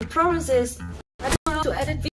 the promise is i don't want to promises